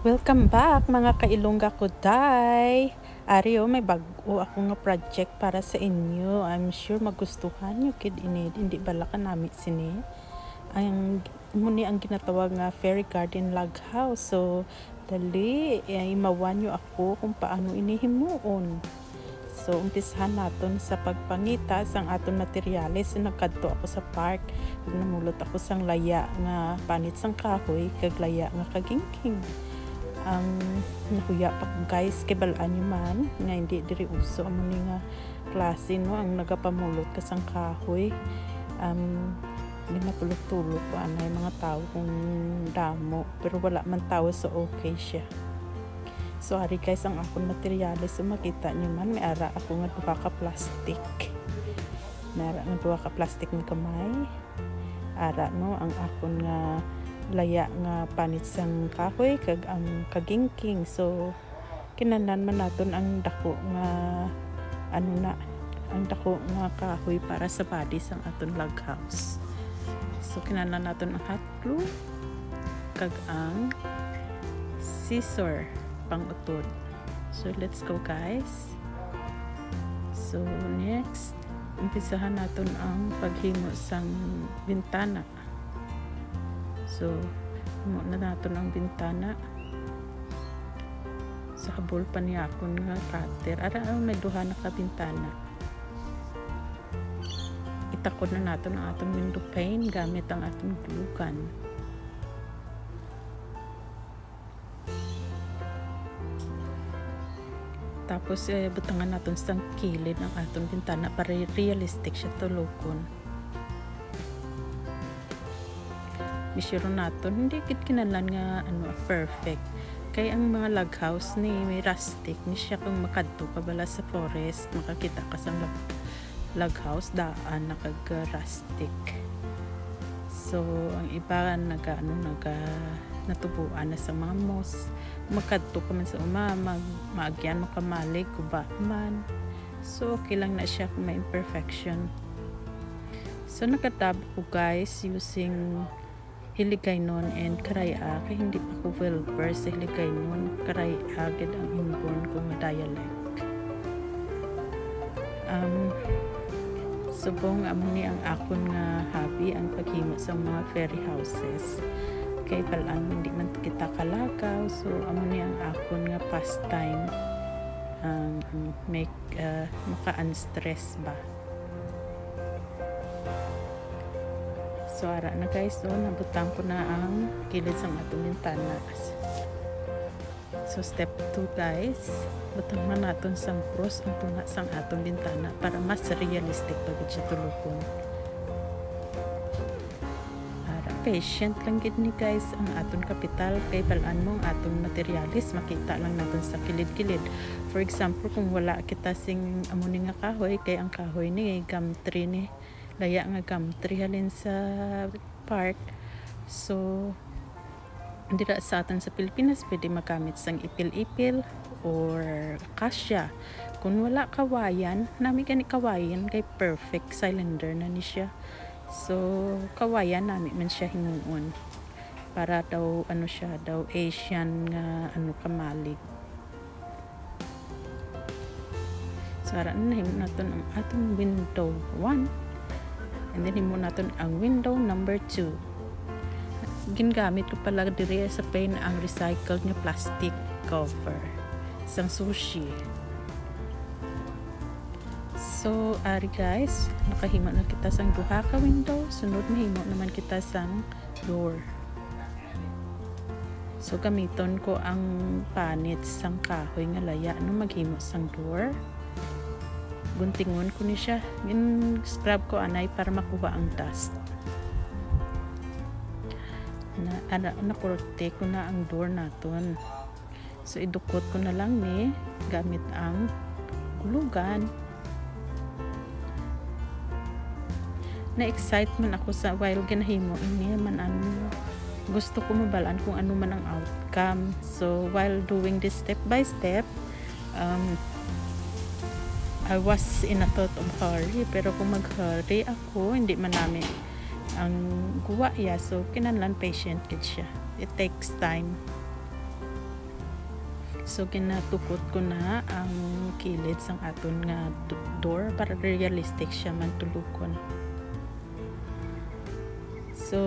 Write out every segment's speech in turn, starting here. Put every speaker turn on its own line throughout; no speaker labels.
Welcome back mga kailongga ko day. Ari oh, may bago ako nga project para sa inyo. I'm sure magustuhan nyo kid inid. Hindi bala ka namin sini. Ang muni ang ginatawag nga fairy garden log house. So dali eh, imawan nyo ako kung paano inihimuon. So, umpisahan naton sa pagpangita sang aton materyales. Nagkadto ako sa park. Namulot ako sang laya nga panit sang kahoy, kag laya nga kagingking. Ang nahuya pa guys, kay balaan nyo man, nga hindi diri uso amo ni nga klase no ang nagapamulot ka sang kahoy. Um, hindi matulog-tulog ko anay mga tao kung damo pero wala man tao so okay siya So ari guys ang akong materyales so makita niyo man may ara ako nga duha ka plastic. May ara nga duha ka plastic ni kamay. Ara no ang akon nga laya nga panit sang kahoy kag ang kagingking. So kinahanglan man naton ang dako nga ano na ang dako nga kahoy para sa body sang aton log house. So kinahanglan naton ang hot glue kag ang scissor pang utod. So, let's go guys. So, next, umpisahan natin ang paghimo sang bintana. So, himo na natin ang bintana. Sa kabul pa niya akong nga cutter. Ara ang may duha na ka. Itakod na natin ang atong window pane gamit ang atong glue gun. Tapos eh, butangan natin sa kilid ng atong bintana para realistic siya tulokon. Bisiro natin, hindi kit kinalan nga ano, perfect. Kaya ang mga log house ni may rustic ni siya kung makadto ka bala sa forest makakita ka sa log, log house daan nakag rustic. So ang iba naga ano naga natubuan na sa mga moss makadto pa man sa uma mag maagyan mo kamalig kuba man so okay lang na siya kung may imperfection so nakatab ko guys using hiligaynon and karaya kay hindi pa ko well versed sa hiligaynon karaya agad ang inborn ko nga dialect. Um subong amo ni ang akon nga hobby ang paghimo sa mga fairy houses. Kay palaan hindi man kita kalagaw so amo ni ang akon nga pastime um, make uh, maka-unstress ba so ara na guys so nabutang ko na ang kilid sa atong bintana so step 2 guys. Butang na naton sang cross ang tunga sang atong bintana para mas realistic pag siya tulukon. Patient lang gid ni guys ang aton kapital. Kay balaan mo ang aton materialis. Makita lang naton sa kilid-kilid. For example kung wala kita sing amo nga kahoy kay ang kahoy ni gum tree ni laya nga tree halin sa park so dira sa aton sa Pilipinas pwede magamit sang ipil-ipil or kasya kung wala kawayan nami gani kawayan kay perfect cylinder na ni siya So, kawayan namin man siya hinuon. Para daw, ano siya, daw Asian nga, ano, kamalig. So, ara na natin ang atong window 1. And then, himo natin ang window number 2. Gingamit ko pala diri sa pain ang recycled nga plastic cover. Sang sushi. So, ari guys, nakahimo na kita sang duha ka window. Sunod mahimo naman kita sang door. So, gamiton ko ang panit sang kahoy nga laya no maghimo sang door. Guntingon ko ni siya. Gin-scrub ko anay para makuha ang dust. Na, ana, nakurte ko na ang door naton. So, idukot ko na lang ni gamit ang kulugan. na-excite man ako sa while ginahimo ini man ano gusto ko mabalaan kung ano man ang outcome so while doing this step by step um, I was in a thought of hurry pero kung mag-hurry ako hindi man namin ang guwa ya so kinanlan patient kid siya. It takes time. So ginatukot ko na ang kilid sang aton nga door para realistic siya man tulukon. So,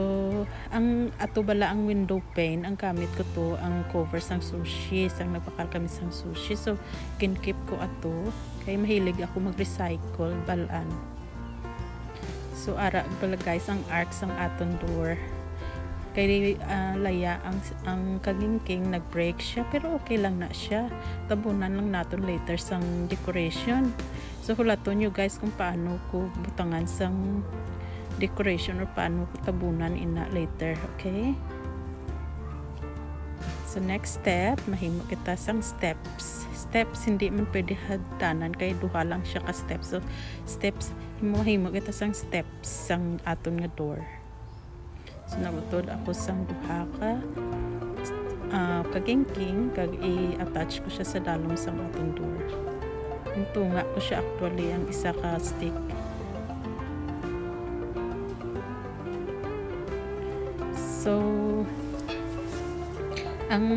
ang ato bala ang window pane, ang gamit ko to, ang cover sang sushi, sang nagpakal kami sang sushi. So, kinkip ko ato, kay mahilig ako mag-recycle balaan. So, ara pala guys, ang arc sang aton door. Kay uh, laya ang, ang kagingking nag-break siya, pero okay lang na siya. Tabunan lang naton later sang decoration. So, hulaton nyo guys kung paano ko butangan sang decoration or paano tabunan ina later okay? So next step mahimo kita sang steps. Steps hindi man pwede hagdanan kay duha lang siya ka steps. So steps himo mahimo kita sang steps sang aton nga door. So nabutod ako sang duha ka uh, kagingking kag i-attach ko siya sa dalong sang aton door. Tunga ko siya actually ang isa ka stick So, ang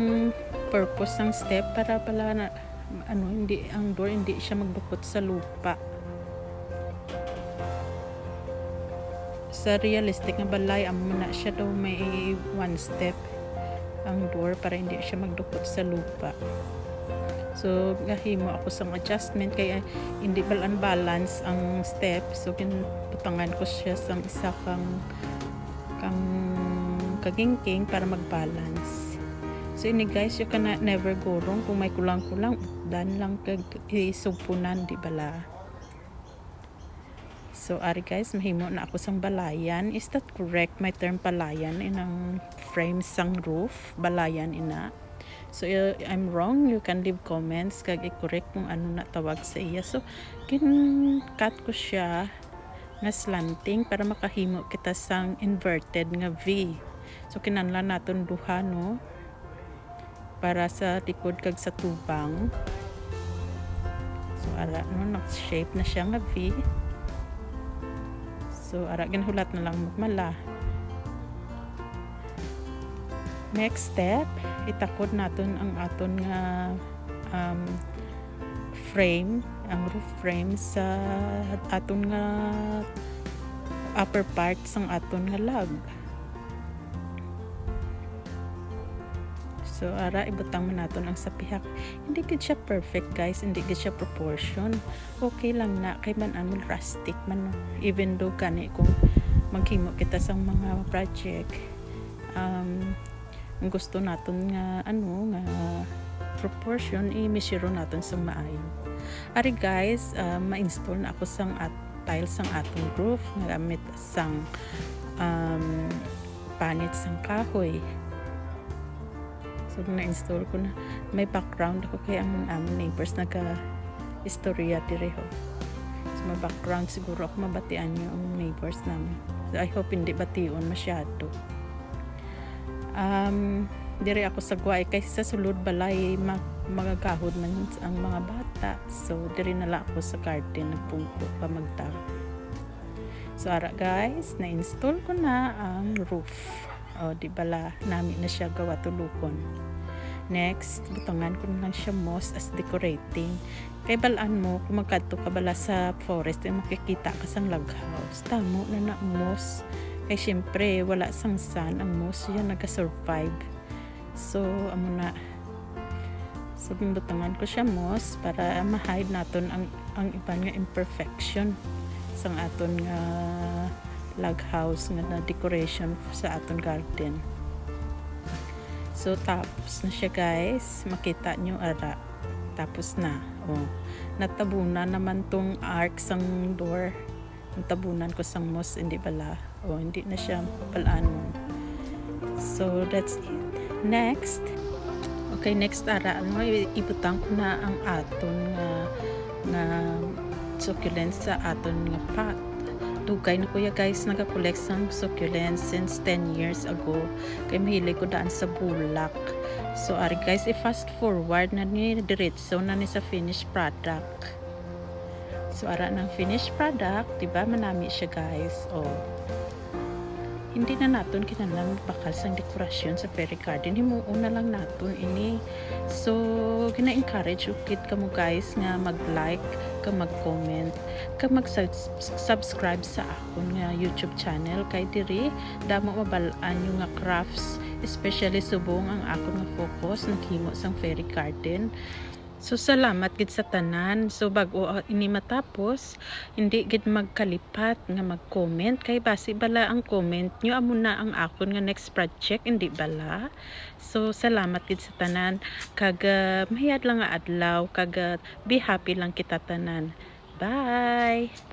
purpose ng step para pala na ano hindi ang door hindi siya magdukot sa lupa. Sa realistic nga balay amo na siya daw may one step ang door para hindi siya magdukot sa lupa. So gahimo ako sa adjustment kaya hindi balan balance ang step. So kinutangan ko siya sa isa kang kang kagingking para mag-balance. So ini guys, you can never go wrong kung may kulang-kulang dan lang kag isugpunan di bala. So ari guys, mahimo na ako sang balayan. Is that correct? My term balayan inang frame sang roof, balayan ina. So I'm wrong, you can leave comments kag i-correct kung ano na tawag sa iya. So kin cut ko siya nga slanting para makahimo kita sang inverted nga V. So kinanlan naton duha no para sa likod kag sa tubang. So ara no nag-shape na siya nga V. So ara ginhulat na lang magmala. Next step, itakod naton ang aton nga um, frame, ang roof frame sa aton nga upper part sang aton nga log. So, ara, ibutang mo natin ang sapihak. Hindi gid siya perfect, guys. Hindi gid siya proportion. Okay lang na. Kay man ano, rustic man. Even though kani kung maghimo kita sa mga project, um, ang gusto natin nga, ano, nga proportion, i-measure natin sa maayo. Ari guys, uh, ma-install na ako sang at tiles sang atong roof gamit sang um, panit sang kahoy So, na-install ko na. May background ako kaya ang aming neighbors nagka-istorya direho. So, may background siguro ako mabatian yung neighbors namin. So, I hope hindi bation masyado. Um, dire ako sa guay kasi sa sulod balay mag magagahod man ang mga bata. So, dire nala ako sa garden nagpungko pa magtag. So, ara guys, na-install ko na ang roof. O, di bala, namin na siya gawa tulukon. Next, butangan ko lang siya moss as decorating. Kay balaan mo, kung magkadto ka bala sa forest, ay makikita ka sang log house. Tamo na na moss. Kay syempre, wala sang sun. Ang moss yan nag-survive. So, amo na. So, butangan ko siya moss para ma-hide naton ang, ang iba nga imperfection sang aton nga uh, log house nga na decoration sa aton garden. So tapos na siya guys. Makita nyo ara. Tapos na. Oh. Natabunan naman tong arc sang door. Natabunan ko sang moss hindi pala. Oh hindi na siya palaan so that's it. Next. Okay next ara. Ano ibutang ko na ang aton nga nga succulent sa aton nga pot dugay na kuya guys. Nagakolekt ng succulents since 10 years ago. Kay mahilig ko daan sa bulak. So ari guys i-fast forward na ni diretso na ni sa finished product. So ara ng finished product diba manami siya guys? Oh hindi na naton kinahanglan bakal sang dekorasyon sa fairy garden. Himo una lang naton ini. So gina-encourage ukit kamo guys nga mag-like ka mag-comment ka mag-subscribe sa akon nga YouTube channel. Kay diri damo mabalaan yung nga crafts especially subong ang akon nga focus naghimo sang fairy garden So salamat gid sa tanan. So bago ini matapos, hindi gid magkalipat nga mag-comment kay basi bala ang comment nyo amo na ang akon nga next project hindi bala. So salamat gid sa tanan kag uh, mahiyad lang nga adlaw kag uh, be happy lang kita tanan. Bye.